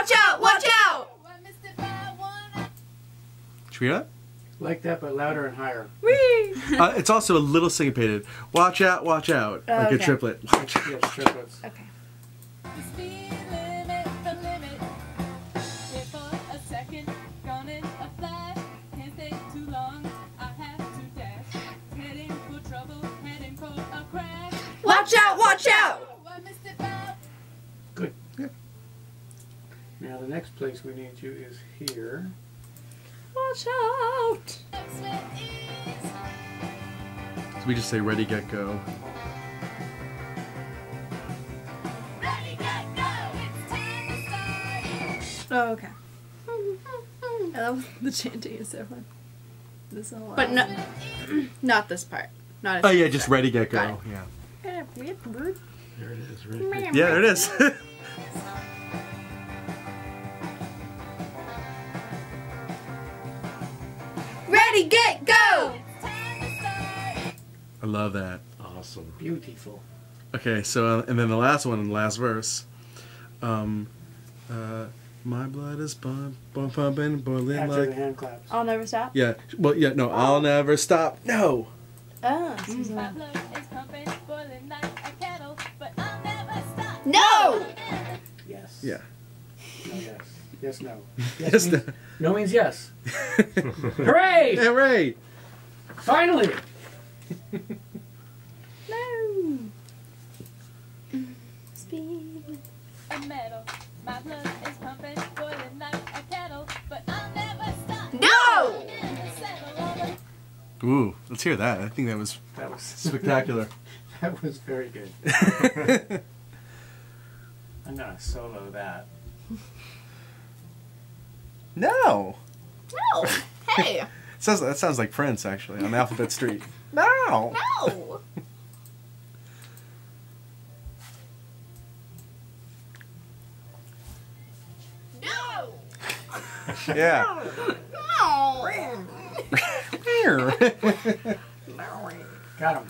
Watch out! Watch out! I missed it by one. Should we hear Like that, but louder and higher. Whee! Uh, it's also a little syncopated. Watch out, watch out. Oh, like a okay. triplet. Watch out. Yes, triplets. Okay. Watch out! Watch out! I missed it by Good. Now the next place we need you is here. Watch out! Next with ease. So we just say ready, get, go. Ready, get, go! It's time to start. Oh, okay. I love the chanting is so fun. This whole But no, not this part. Not. Oh yeah, just ready, get, go. Yeah. There it is. Ready. Yeah, there it is. Ready, get, go! It's time to start. I love that. Awesome. Beautiful. Okay, so uh, and then the last one the last verse. Um, uh, my blood is pump, pump, pumping, boiling After the like. hand claps. I'll never stop. Yeah. Well, yeah. No, I'll never stop. No. Oh. My blood No! Yes. Yeah. No, yes. Yes, no. Yes. means, no means yes. Hooray! Hooray! Finally! No! Speed. A metal. My blood is pumping, boiling like a kettle, but I'll never stop. No! Never settle on the Ooh, let's hear that. I think that was That was spectacular. that was very good. I'm gonna solo that. no. No! Hey! Sounds that sounds like Prince actually on Alphabet Street. No. No! No! Yeah. No! Here. Got him.